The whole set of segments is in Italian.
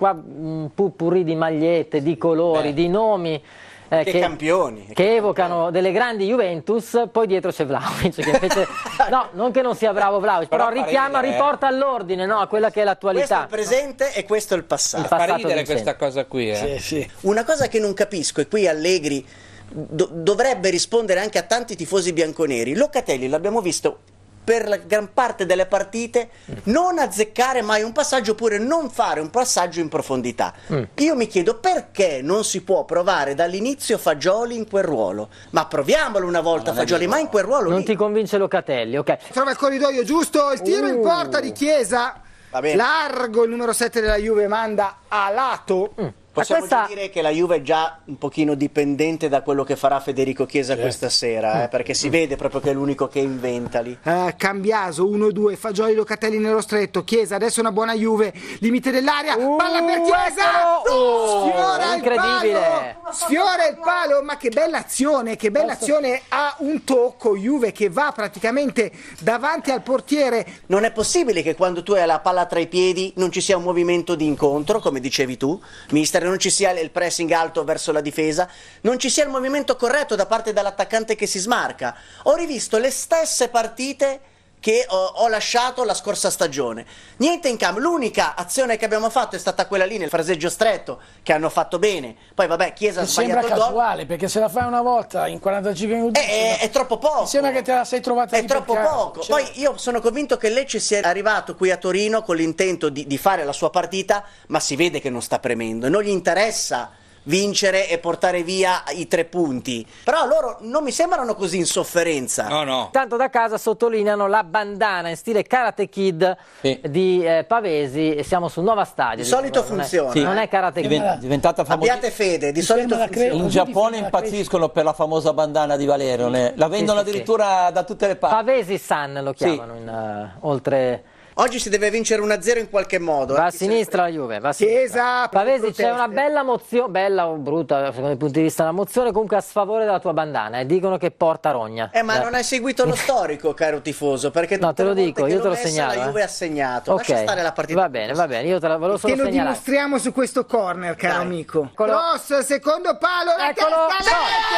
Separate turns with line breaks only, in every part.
qua un pupurri di magliette, di colori,
Beh.
di nomi. eh,
Che campioni.
Che evocano delle grandi Juventus, poi dietro c'è Vlaovic, che invece, no, non che non sia bravo Vlaovic, però,
Però fa
richiama,
ridere, eh.
riporta all'ordine, no, a quella che è
Questo è
l'attualità.
il presente e questo è il passato.
Il
Fa
passato
ridere
vincente.
questa cosa qui, eh.
Sì, sì.
Una cosa che non capisco, e qui Allegri do- dovrebbe rispondere anche a tanti tifosi bianconeri. Locatelli l'abbiamo visto per la gran parte delle partite non azzeccare mai un passaggio oppure non fare un passaggio in profondità.
Mm.
Io mi chiedo perché non si può provare dall'inizio Fagioli in quel ruolo. Ma proviamolo una volta
non è
Fagioli, ma in quel ruolo
Non
lì.
ti convince Locatelli, ok.
Trova il corridoio giusto, il tiro in
Uh.
porta di Chiesa.
Va bene.
Largo il numero 7 della Juve manda a lato.
Possiamo
questa-
già dire che la Juve è già un pochino dipendente da quello che farà Federico Chiesa questa sera, eh, perché si vede proprio che è l'unico che inventa lì.
Eh, Cambiaso 1-2, Fagioli Locatelli nello stretto. Chiesa adesso una buona Juve, limite dell'area, palla per Chiesa.
eccolo! Oh,
sfiora il
incredibile.
Sfiora il palo, ma che bella azione, che bella azione ha un tocco Juve che va praticamente davanti al portiere.
Non è possibile che quando tu hai la palla tra i piedi non ci sia un movimento di incontro, come dicevi tu, mister, non ci sia il pressing alto verso la difesa, non ci sia il movimento corretto da parte dell'attaccante che si smarca. Ho rivisto le stesse partite che ho, ho lasciato la scorsa stagione. Niente in cambio, l'unica azione che abbiamo fatto è stata quella lì nel fraseggio stretto, che hanno fatto bene. Poi vabbè, Chiesa ha
sembra
sbagliato gol.
casuale perché se la fai una volta in 45 minuti
È, è- è troppo poco.
mi sembra che te la sei trovata
È troppo poco.
Cioè,
Poi io sono convinto che Lecce sia arrivato qui a Torino con l'intento di, di fare la sua partita, ma si vede che non sta premendo. Non gli interessa vincere e portare via i tre punti. Però loro non mi sembrano così in sofferenza.
No, no.
Tanto da casa sottolineano la bandana in stile Karate Kid
Sì.
di eh, Pavesi e siamo su nuova stadio.
Di solito
Non è-
funziona.
Non è Karate Kid.
Diven- diventata famosa.
Abbiate fede, di solito funziona.
cre-
In Giappone impazziscono per la famosa bandana di Valerio, la vendono
sì, sì.
addirittura da tutte le parti.
Pavesi San lo chiamano in, eh, oltre
Oggi si deve vincere 1-0 in qualche modo.
va
eh,
a sinistra la Juve, va a sinistra.
Chiesa,
Pavesi c'è una bella mozione, bella o brutta secondo i punti di vista, una mozione comunque a sfavore della tua bandana e dicono che porta rogna.
Eh, ma non hai seguito lo storico, caro tifoso, perché
No, te lo dico, io te lo segnalo.
La
eh.
Juve ha segnato.
Ok,
Lascia stare la partita.
Va bene, va bene, io te la volevo
Te
solo
lo
segnalare.
dimostriamo su questo corner, caro
Dai.
amico.
Eccolo.
Cross, secondo palo, la
Eccolo.
testa, la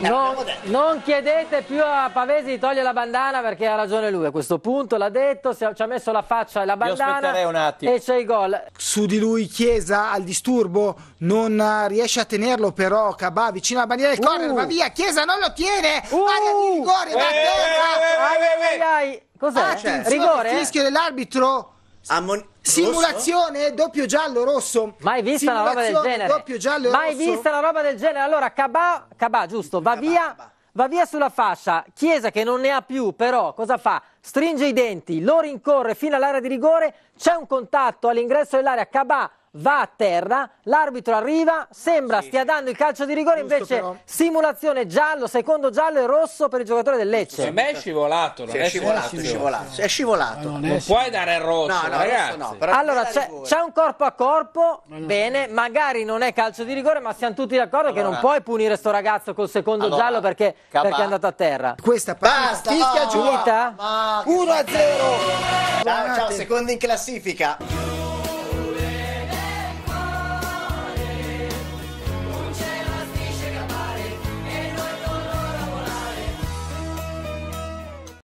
Non, non chiedete più a Pavesi di togliere la bandana perché ha ragione lui a questo punto, l'ha detto, si- ci ha messo la faccia e la bandana
aspetterei un attimo.
e c'è il gol.
Su di lui Chiesa al disturbo, non eh, riesce a tenerlo però Cabà vicino alla bandiera del corner,
Uh.
va via, Chiesa non lo tiene,
Uh.
area di rigore, va a
Eh,
terra!
Ai, ai, ai. Cos'è?
Attenzione,
Rigore?
fischio dell'arbitro,
Ammon-
simulazione, doppio giallo rosso.
Mai vista una roba del genere?
Doppio giallo
Mai
rosso.
vista una roba del genere? Allora, Cabà, Cabà giusto, va via,
Cabà.
va via sulla fascia. Chiesa che non ne ha più, però cosa fa? Stringe i denti, lo rincorre fino all'area di rigore, c'è un contatto all'ingresso dell'area, Cabà va a terra, l'arbitro arriva, sembra stia dando il calcio di rigore,
Giusto,
invece
però.
simulazione giallo, secondo giallo e rosso per il giocatore del Lecce.
Per me è scivolato, non
Sì, è scivolato, è scivolato, è scivolato.
non
No,
è-
Non puoi dare il rosso,
no,
ragazzi.
adesso no, però
Allora c'è, c'è un corpo a corpo, bene, magari non è calcio di rigore, ma siamo tutti d'accordo che non
Allora-
puoi punire sto ragazzo col secondo
Allora,
giallo perché, perché è andato a terra.
Questa partita
Basta, no. Ma
1 a 0.
Ciao, ciao, secondo in classifica.